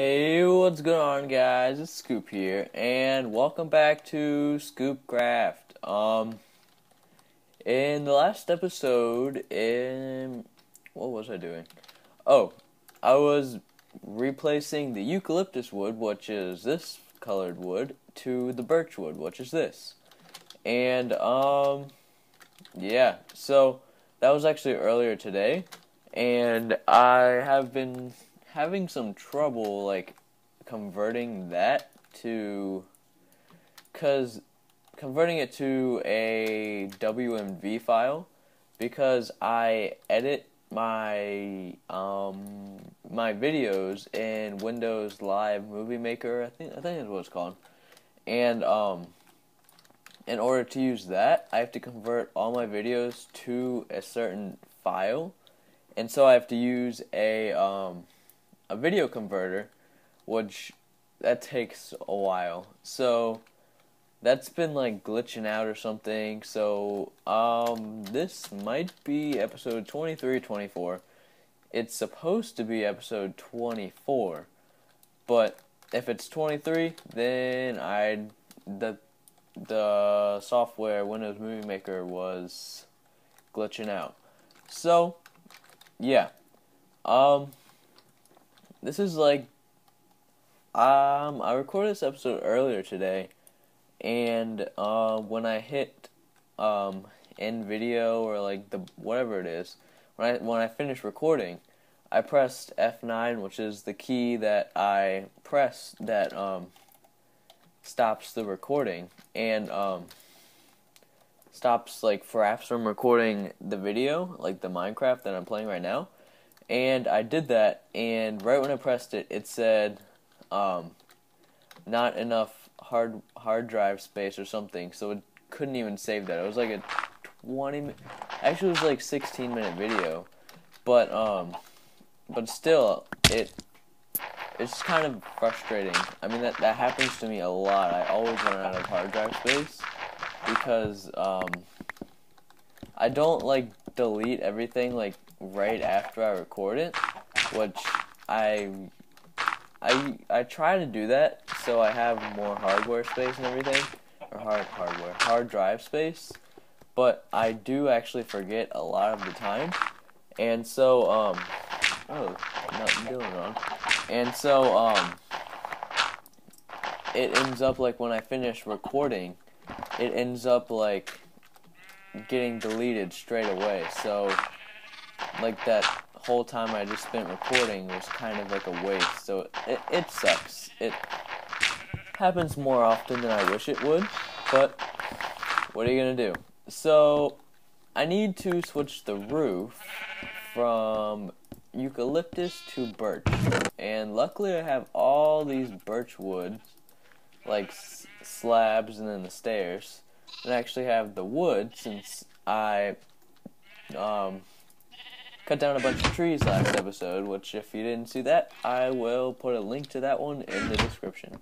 Hey, what's going on, guys? It's Scoop here, and welcome back to Scoop Craft. Um, in the last episode, in what was I doing? Oh, I was replacing the eucalyptus wood, which is this colored wood, to the birch wood, which is this. And um, yeah, so that was actually earlier today, and I have been having some trouble like converting that to cuz converting it to a WMV file because I edit my um my videos in Windows Live Movie Maker I think I think that's what it's called. And um in order to use that I have to convert all my videos to a certain file. And so I have to use a um a video converter, which that takes a while. So that's been like glitching out or something. So um this might be episode 23 24. It's supposed to be episode 24. But if it's 23, then I the the software Windows Movie Maker was glitching out. So, yeah. Um this is like um I recorded this episode earlier today and uh, when I hit um end video or like the whatever it is when I when I finish recording I pressed F9 which is the key that I press that um stops the recording and um stops like Fraps from recording the video like the Minecraft that I'm playing right now and I did that, and right when I pressed it, it said, um, not enough hard hard drive space or something, so it couldn't even save that. It was like a 20 actually it was like 16 minute video, but um, but still it it's kind of frustrating. I mean that that happens to me a lot. I always run out of hard drive space because um, I don't like delete everything like right after I record it, which I I I try to do that so I have more hardware space and everything, or hard hardware hard drive space, but I do actually forget a lot of the time, and so um oh nothing doing wrong, and so um it ends up like when I finish recording, it ends up like getting deleted straight away. So like that whole time I just spent recording was kind of like a waste. So it it sucks. It happens more often than I wish it would, but what are you gonna do? So I need to switch the roof from eucalyptus to birch, and luckily I have all these birch wood, like s- slabs and then the stairs, and I actually have the wood since I um cut down a bunch of trees last episode, which if you didn't see that, I will put a link to that one in the description.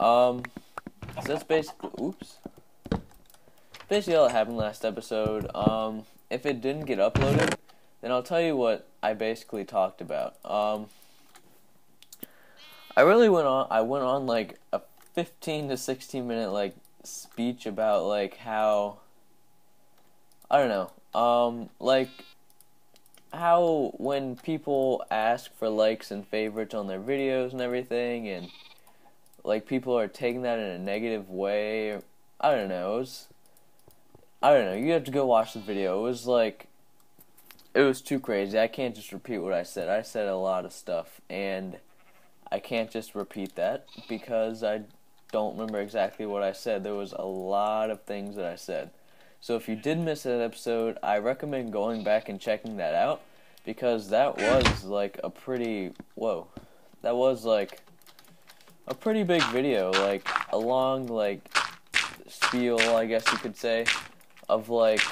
Um, so that's basically, oops. Basically all that happened last episode. Um, if it didn't get uploaded, then I'll tell you what I basically talked about. Um, I really went on, I went on like a 15 to 16 minute like speech about like how, I don't know, um, like how when people ask for likes and favorites on their videos and everything and like people are taking that in a negative way or, I don't know. It was I don't know. You have to go watch the video. It was like it was too crazy. I can't just repeat what I said. I said a lot of stuff and I can't just repeat that because I don't remember exactly what I said. There was a lot of things that I said. So if you did miss that episode, I recommend going back and checking that out because that was like a pretty whoa. That was like a pretty big video, like a long like spiel, I guess you could say, of like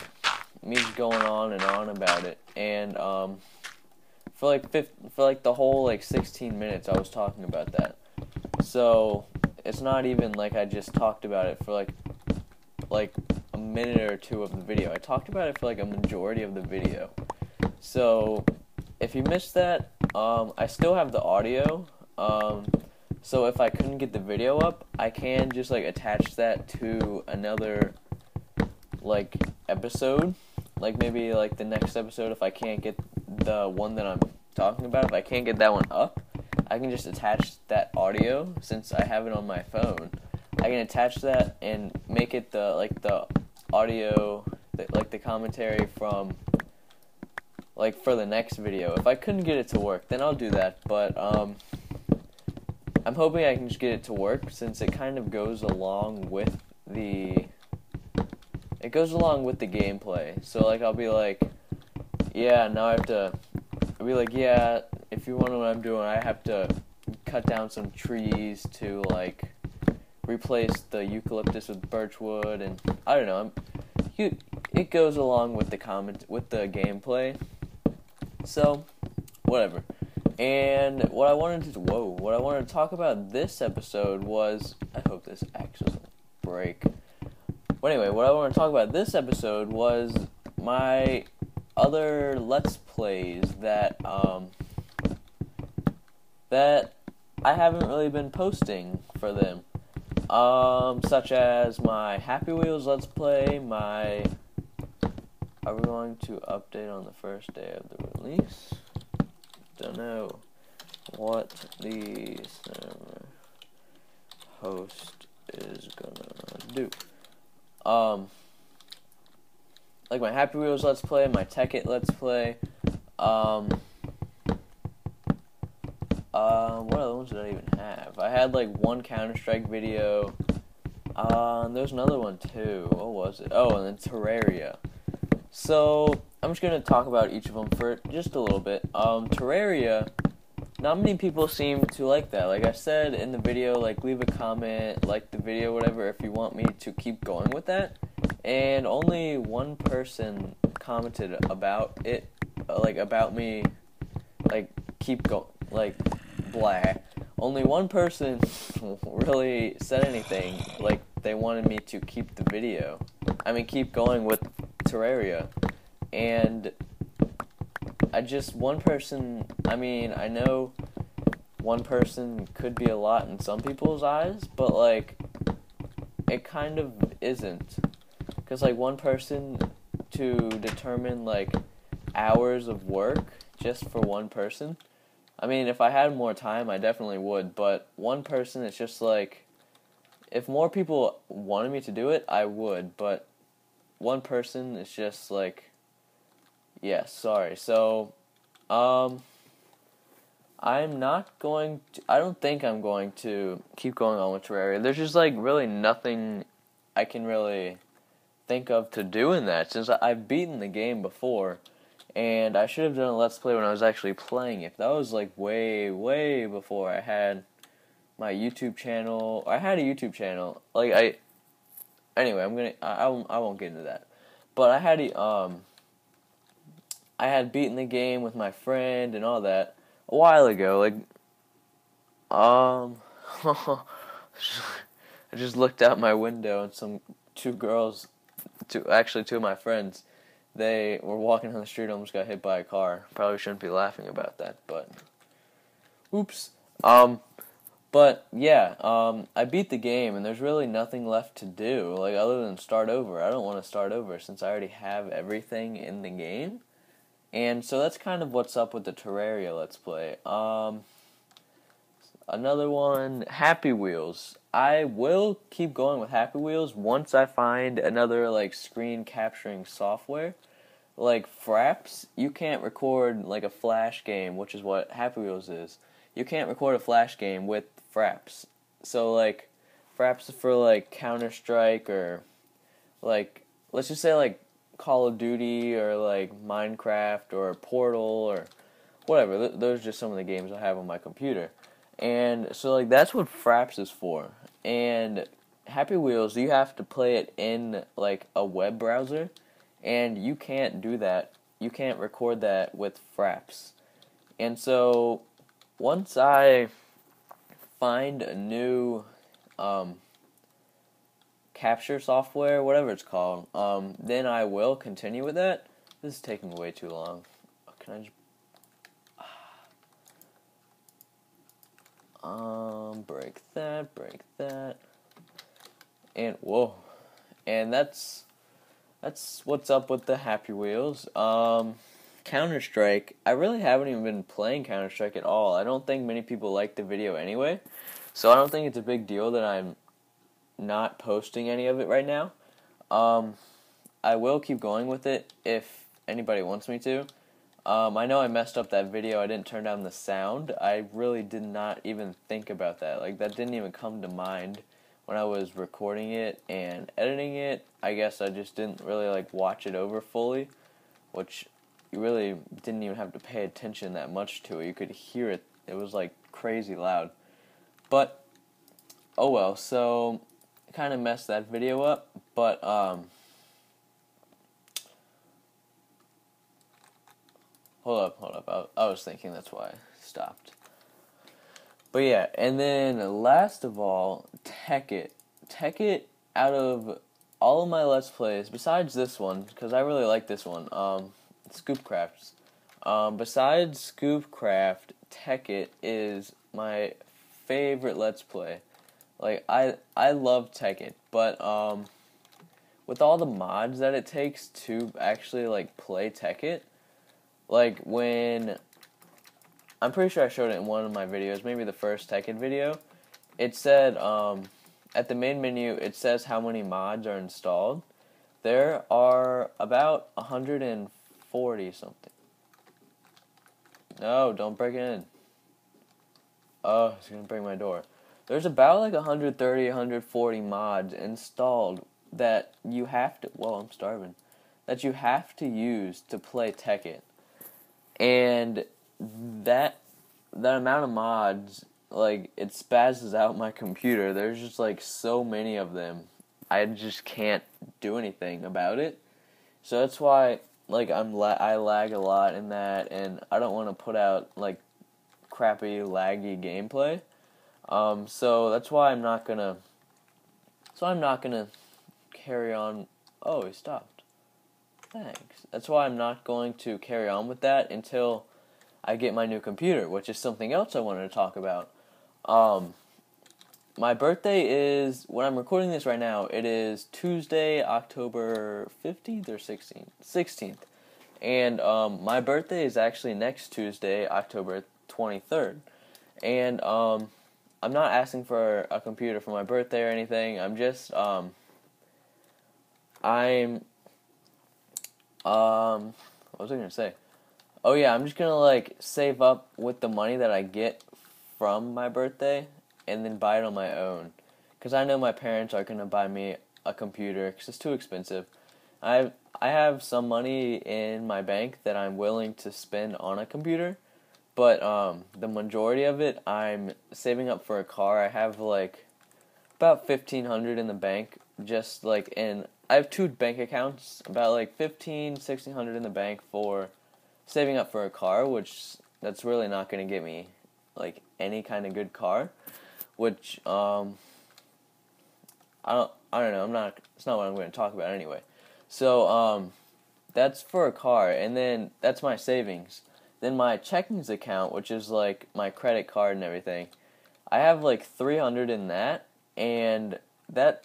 me just going on and on about it. And um for like 50, for like the whole like 16 minutes I was talking about that. So, it's not even like I just talked about it for like like a minute or two of the video. I talked about it for like a majority of the video. So, if you missed that, um, I still have the audio Um, so if I couldn't get the video up, I can just like attach that to another like episode, like maybe like the next episode if I can't get the one that I'm talking about, if I can't get that one up, I can just attach that audio since I have it on my phone. I can attach that and make it the like the audio like the commentary from like for the next video. If I couldn't get it to work, then I'll do that, but um I'm hoping I can just get it to work since it kind of goes along with the it goes along with the gameplay. So like I'll be like, yeah, now I have to I'll be like, yeah, if you wonder what I'm doing, I have to cut down some trees to like replace the eucalyptus with birchwood and I don't know. You, it goes along with the comment with the gameplay. So, whatever. And what I wanted to whoa, what I wanted to talk about this episode was I hope this actually break. But anyway, what I want to talk about this episode was my other let's plays that um that I haven't really been posting for them. Um such as my Happy Wheels let's play, my are we going to update on the first day of the release? Don't know what the host is gonna do. Um, like my Happy Wheels Let's Play, my Tekkit Let's Play. Um, did I even have? I had like one Counter Strike video. Uh, there's another one too. What was it? Oh, and then Terraria. So I'm just gonna talk about each of them for just a little bit. Um, Terraria. Not many people seem to like that. Like I said in the video, like leave a comment, like the video, whatever, if you want me to keep going with that. And only one person commented about it, uh, like about me, like keep going, like blah. Only one person really said anything, like they wanted me to keep the video. I mean, keep going with Terraria. And I just, one person, I mean, I know one person could be a lot in some people's eyes, but like, it kind of isn't. Because, like, one person to determine, like, hours of work just for one person. I mean, if I had more time, I definitely would, but one person, it's just like, if more people wanted me to do it, I would, but one person is just like, yeah, sorry. So, um, I'm not going to, I don't think I'm going to keep going on with Terraria. There's just like really nothing I can really think of to do in that since I've beaten the game before. And I should have done a Let's Play when I was actually playing it. That was like way, way before I had my YouTube channel. I had a YouTube channel. Like I, anyway, I'm gonna. I, I, won't, I won't get into that. But I had a um. I had beaten the game with my friend and all that a while ago. Like, um, I just looked out my window and some two girls, two actually two of my friends, they were walking on the street, almost got hit by a car. Probably shouldn't be laughing about that, but oops. Um, but yeah, um, I beat the game, and there's really nothing left to do, like other than start over. I don't want to start over since I already have everything in the game, and so that's kind of what's up with the Terraria Let's Play. Um, another one, Happy Wheels. I will keep going with Happy Wheels once I find another like screen capturing software. Like Fraps, you can't record like a flash game, which is what Happy Wheels is. You can't record a flash game with fraps. So like fraps for like Counter Strike or like let's just say like Call of Duty or like Minecraft or Portal or whatever. Th- those are just some of the games I have on my computer. And so like that's what Fraps is for. And Happy Wheels, you have to play it in like a web browser and you can't do that. You can't record that with Fraps. And so once I find a new um, capture software, whatever it's called, um, then I will continue with that. This is taking way too long. Can I just. Um, break that, break that. And whoa. And that's that's what's up with the Happy Wheels. Um, Counter Strike. I really haven't even been playing Counter Strike at all. I don't think many people like the video anyway, so I don't think it's a big deal that I'm not posting any of it right now. Um, I will keep going with it if anybody wants me to. Um, I know I messed up that video. I didn't turn down the sound. I really did not even think about that. Like that didn't even come to mind when I was recording it and editing it. I guess I just didn't really like watch it over fully, which you really didn't even have to pay attention that much to it. You could hear it. It was like crazy loud. But oh well, so kind of messed that video up, but um Hold up, hold up. I, I was thinking that's why I stopped. But yeah, and then last of all, Tekkit. Tekkit out of all of my Let's Plays, besides this one, because I really like this one, um, Scoopcrafts. Um, besides Scoopcraft, Tekkit is my favorite Let's Play. Like I I love Tekkit, but um, with all the mods that it takes to actually like play Tekkit, like when I'm pretty sure I showed it in one of my videos, maybe the first Tekkit video. It said um, at the main menu, it says how many mods are installed. There are about 140 something. No, don't break it in. Oh, it's gonna break my door. There's about like 130, 140 mods installed that you have to. Well, I'm starving. That you have to use to play Tekkit, and that that amount of mods like it spazzes out my computer. There's just like so many of them. I just can't do anything about it. So that's why like I'm la- I lag a lot in that and I don't want to put out like crappy laggy gameplay. Um so that's why I'm not going to so I'm not going to carry on Oh, he stopped. Thanks. That's why I'm not going to carry on with that until I get my new computer, which is something else I wanted to talk about. Um, my birthday is when I'm recording this right now. It is Tuesday, October fifteenth or sixteenth. Sixteenth, and um, my birthday is actually next Tuesday, October twenty third. And um, I'm not asking for a computer for my birthday or anything. I'm just um, I'm um, what was I gonna say? Oh yeah, I'm just gonna like save up with the money that I get from my birthday and then buy it on my own. Because I know my parents are going to buy me a computer because it's too expensive. I I have some money in my bank that I'm willing to spend on a computer, but um, the majority of it I'm saving up for a car. I have like about fifteen hundred in the bank, just like in I have two bank accounts, about like fifteen, sixteen hundred in the bank for saving up for a car, which that's really not going to get me like any kind of good car, which um, I don't I don't know. I'm not. It's not what I'm going to talk about anyway. So um, that's for a car, and then that's my savings. Then my checkings account, which is like my credit card and everything, I have like 300 in that, and that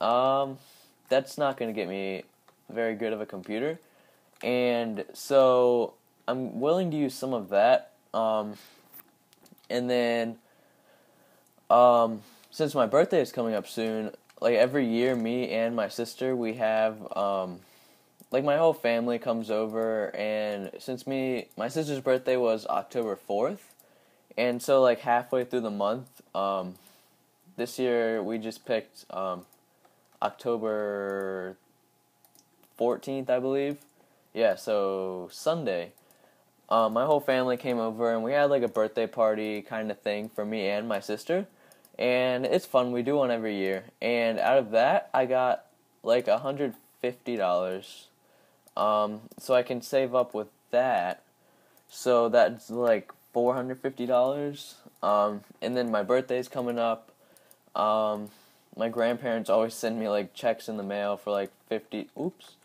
um, that's not going to get me very good of a computer, and so I'm willing to use some of that. Um, and then, um, since my birthday is coming up soon, like every year, me and my sister, we have, um, like my whole family comes over, and since me, my sister's birthday was October 4th, and so like halfway through the month, um, this year we just picked, um, October 14th, I believe. Yeah, so Sunday um, my whole family came over and we had like a birthday party kind of thing for me and my sister. And it's fun. We do one every year. And out of that, I got like a hundred fifty dollars. Um, so I can save up with that. So that's like four hundred fifty dollars. Um, and then my birthday's coming up. Um, my grandparents always send me like checks in the mail for like fifty. Oops,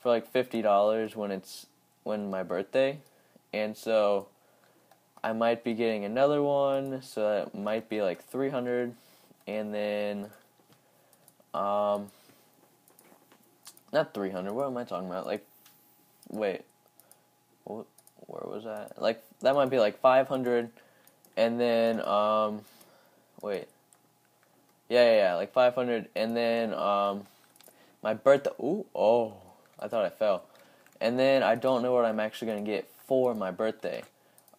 for like fifty dollars when it's when my birthday and so I might be getting another one, so that might be like 300 and then um not 300. What am I talking about? Like wait. What where was that? Like that might be like 500 and then um wait. Yeah, yeah, yeah, like 500 and then um my birthday Ooh, oh, I thought I fell. And then I don't know what I'm actually going to get for my birthday.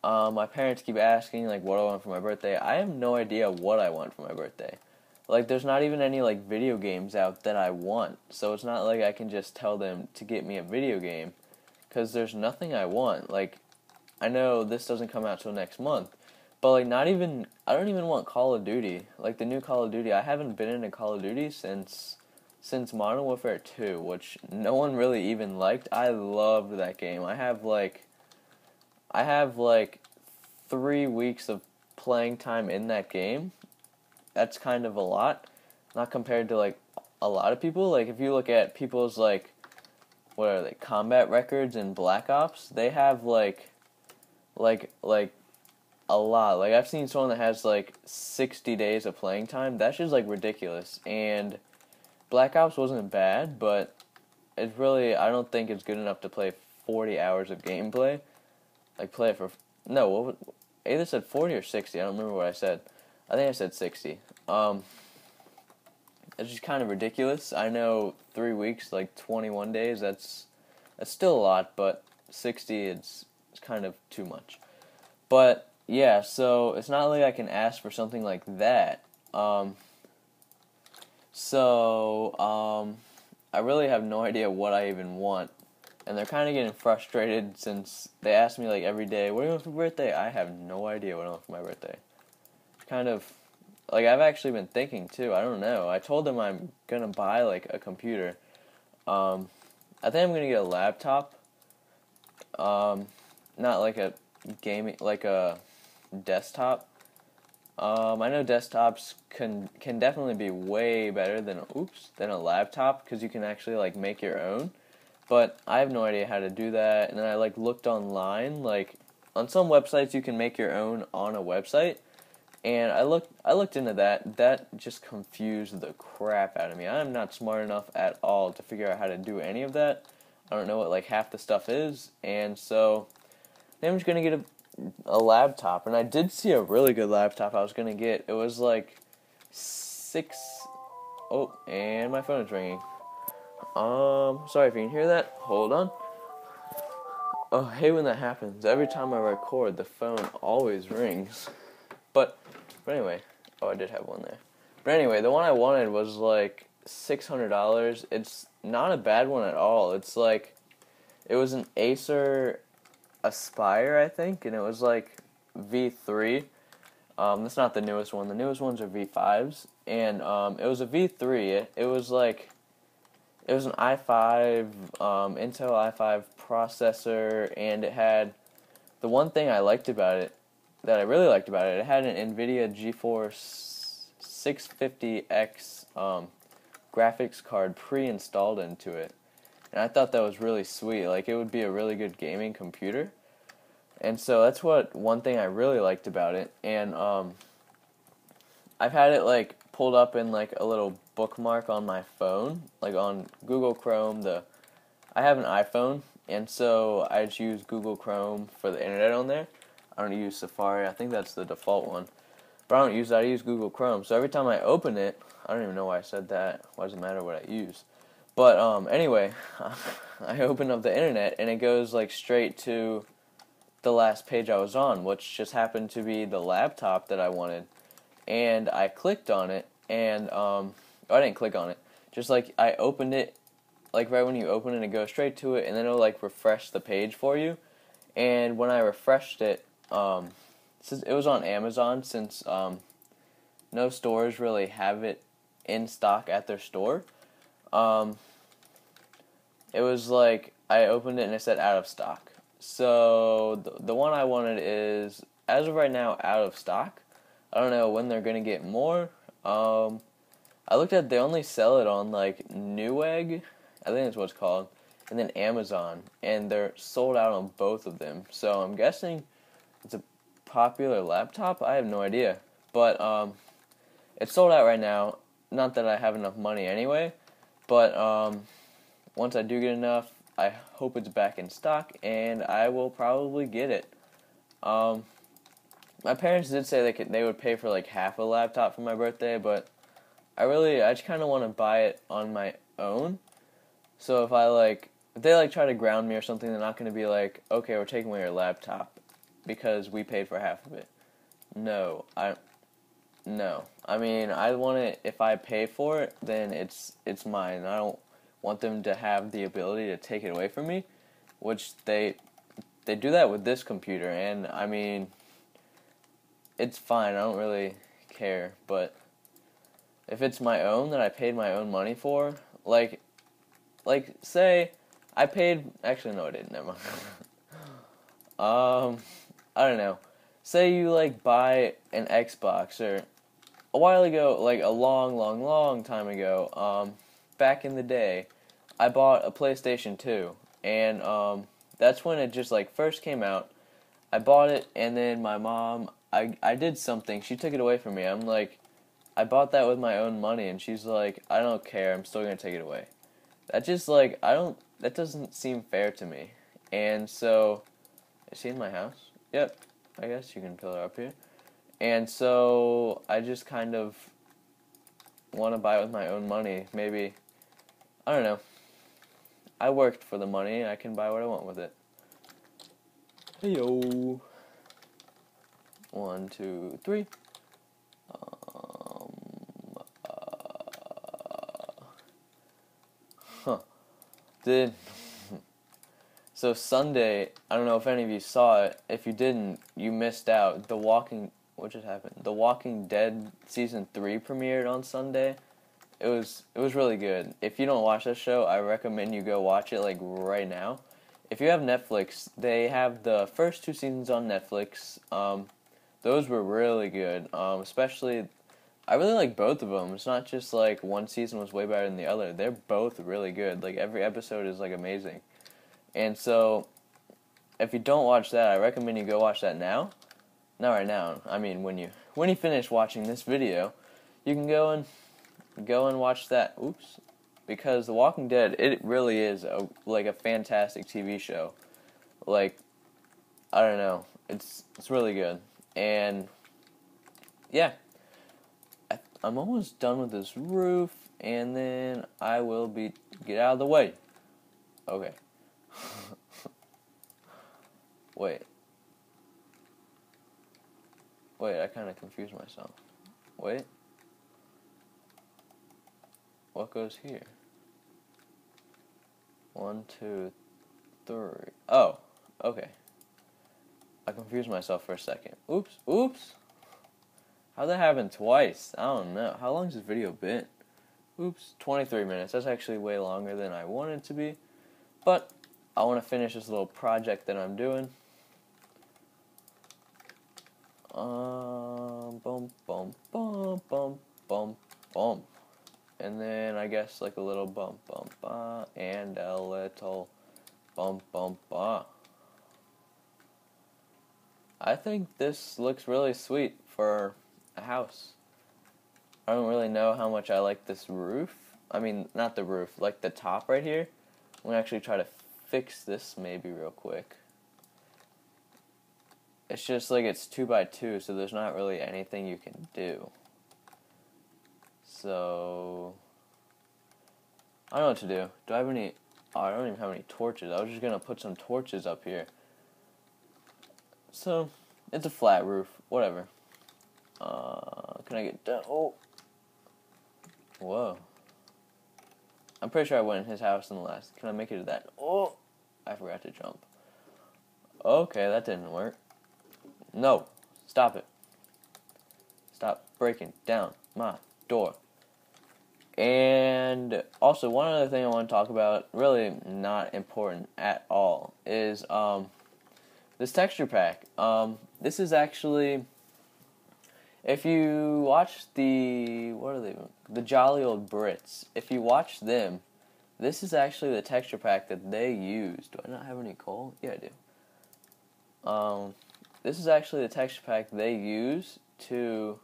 Um, my parents keep asking like what I want for my birthday. I have no idea what I want for my birthday. Like there's not even any like video games out that I want. So it's not like I can just tell them to get me a video game cuz there's nothing I want. Like I know this doesn't come out till next month. But like not even I don't even want Call of Duty. Like the new Call of Duty. I haven't been in a Call of Duty since since Modern Warfare 2, which no one really even liked. I loved that game. I have like I have like 3 weeks of playing time in that game. That's kind of a lot, not compared to like a lot of people. Like if you look at people's like what are they combat records in Black Ops, they have like like like a lot. Like I've seen someone that has like 60 days of playing time. That's just like ridiculous. And Black Ops wasn't bad, but it's really I don't think it's good enough to play 40 hours of gameplay. Like play it for no, what either said 40 or 60. I don't remember what I said. I think I said 60. Um it's just kind of ridiculous. I know 3 weeks like 21 days that's that's still a lot, but 60 it's it's kind of too much. But yeah, so it's not like I can ask for something like that. Um so, um, I really have no idea what I even want. And they're kind of getting frustrated since they ask me like every day, "What do you want for birthday?" I have no idea what I want for my birthday. kind of like I've actually been thinking too. I don't know. I told them I'm gonna buy like a computer. Um, I think I'm gonna get a laptop. Um, not like a gaming, like a desktop. Um, I know desktops can can definitely be way better than oops than a laptop because you can actually like make your own. But I have no idea how to do that, and then I like looked online. Like on some websites, you can make your own on a website, and I looked I looked into that. That just confused the crap out of me. I'm not smart enough at all to figure out how to do any of that. I don't know what like half the stuff is, and so I'm just gonna get a a laptop, and I did see a really good laptop I was gonna get. It was like six oh and my phone is ringing. Um, sorry if you can hear that. Hold on. Oh, I hate when that happens. Every time I record, the phone always rings. But, but anyway, oh, I did have one there. But anyway, the one I wanted was like six hundred dollars. It's not a bad one at all. It's like, it was an Acer Aspire, I think, and it was like V3. Um, that's not the newest one. The newest ones are V5s, and um, it was a V3. It, it was like it was an i5 um, Intel i5 processor, and it had the one thing I liked about it that I really liked about it. It had an NVIDIA GeForce 650X um, graphics card pre-installed into it and I thought that was really sweet. Like it would be a really good gaming computer, and so that's what one thing I really liked about it. And um, I've had it like pulled up in like a little bookmark on my phone, like on Google Chrome. The I have an iPhone, and so I just use Google Chrome for the internet on there. I don't use Safari. I think that's the default one. But I don't use that. I use Google Chrome. So every time I open it, I don't even know why I said that. Why does it matter what I use? But um, anyway, I open up the internet and it goes like straight to the last page I was on, which just happened to be the laptop that I wanted. And I clicked on it, and um, oh, I didn't click on it. Just like I opened it, like right when you open it, it goes straight to it, and then it'll like refresh the page for you. And when I refreshed it, um, since it was on Amazon, since um, no stores really have it in stock at their store, um, it was like I opened it and it said out of stock. So the, the one I wanted is as of right now out of stock. I don't know when they're gonna get more. Um, I looked at they only sell it on like Newegg, I think that's what it's called, and then Amazon, and they're sold out on both of them. So I'm guessing it's a popular laptop? I have no idea. But um, it's sold out right now. Not that I have enough money anyway, but um, once I do get enough, I hope it's back in stock, and I will probably get it. Um, my parents did say they could they would pay for like half a laptop for my birthday, but I really I just kind of want to buy it on my own. So if I like if they like try to ground me or something, they're not going to be like, okay, we're taking away your laptop because we paid for half of it. No, I no. I mean, I want it if I pay for it, then it's it's mine. I don't want them to have the ability to take it away from me, which they they do that with this computer and I mean it's fine. I don't really care, but if it's my own that I paid my own money for, like like say I paid actually no I didn't, never um I don't know. Say you like buy an Xbox or a while ago, like a long, long, long time ago, um, back in the day, I bought a PlayStation 2, and um, that's when it just like first came out. I bought it, and then my mom, I I did something. She took it away from me. I'm like, I bought that with my own money, and she's like, I don't care. I'm still gonna take it away. That just like I don't. That doesn't seem fair to me. And so, is she in my house? Yep. I guess you can fill her up here. And so I just kind of want to buy it with my own money. Maybe, I don't know. I worked for the money. I can buy what I want with it. Hey yo. One, two, three. Um, uh, huh. Did so Sunday, I don't know if any of you saw it. If you didn't, you missed out. The Walking what just happened? The Walking Dead season 3 premiered on Sunday. It was it was really good. If you don't watch that show, I recommend you go watch it like right now. If you have Netflix, they have the first two seasons on Netflix. Um, those were really good. Um, especially I really like both of them. It's not just like one season was way better than the other. They're both really good. Like every episode is like amazing. And so, if you don't watch that, I recommend you go watch that now. Not right now. I mean, when you when you finish watching this video, you can go and go and watch that. Oops, because The Walking Dead, it really is a, like a fantastic TV show. Like, I don't know, it's it's really good, and yeah, I, I'm almost done with this roof, and then I will be get out of the way. Okay. Wait. Wait, I kind of confused myself. Wait. What goes here? One, two, three. Oh, okay. I confused myself for a second. Oops, oops. How'd that happen twice? I don't know. How long's this video been? Oops, 23 minutes. That's actually way longer than I wanted it to be. But I want to finish this little project that I'm doing. Um, boom, boom, boom, boom, boom, boom. And then I guess like a little bump, bump, bah, and a little bump, bump, bah. I think this looks really sweet for a house. I don't really know how much I like this roof. I mean, not the roof, like the top right here. I'm gonna actually try to fix this maybe real quick. It's just like it's 2 by 2 so there's not really anything you can do. So, I don't know what to do. Do I have any, oh, I don't even have any torches. I was just to put some torches up here. So, it's a flat roof, whatever. Uh, can I get down? Oh. Whoa. I'm pretty sure I went in his house in the last. Can I make it to that? Oh. I forgot to jump. Okay, that didn't work. No, stop it. Stop breaking down my door. And also, one other thing I want to talk about, really not important at all, is um, this texture pack. Um, this is actually, if you watch the, what are they, the Jolly Old Brits, if you watch them, this is actually the texture pack that they use. Do I not have any coal? Yeah, I do. Um, this is actually the texture pack they use to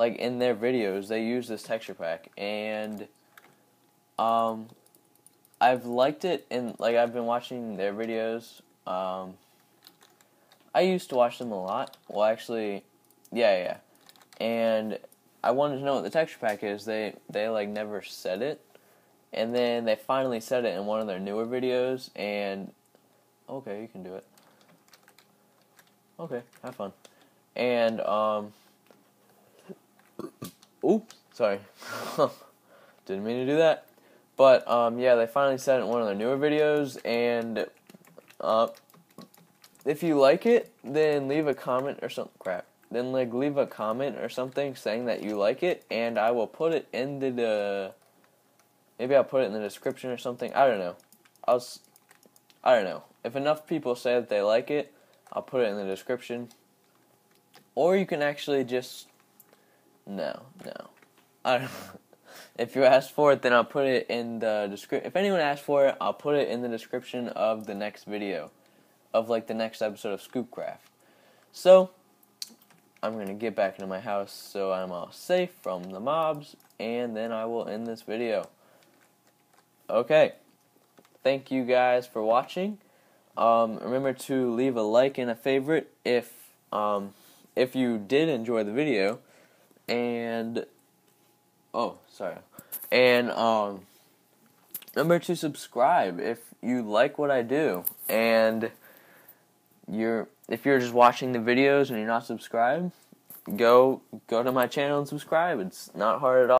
like in their videos they use this texture pack and um I've liked it and like I've been watching their videos um I used to watch them a lot. Well actually yeah yeah. And I wanted to know what the texture pack is. They they like never said it. And then they finally said it in one of their newer videos and okay you can do it. Okay have fun. And um oops sorry. Didn't mean to do that. But um yeah they finally said it in one of their newer videos and uh if you like it then leave a comment or something crap. Then like leave a comment or something saying that you like it and i will put it in the, the maybe i'll put it in the description or something. I don't know. I'll i don't know. If enough people say that they like it i'll put it in the description. Or you can actually just no, no. I don't If you ask for it, then I'll put it in the description. If anyone asks for it, I'll put it in the description of the next video, of like the next episode of Scoopcraft. So, I'm gonna get back into my house so I'm all safe from the mobs, and then I will end this video. Okay. Thank you guys for watching. Um, remember to leave a like and a favorite if um, if you did enjoy the video and oh sorry. And um remember to subscribe if you like what i do. And you're if you're just watching the videos and you're not subscribed go go to my channel and subscribe. It's not hard at all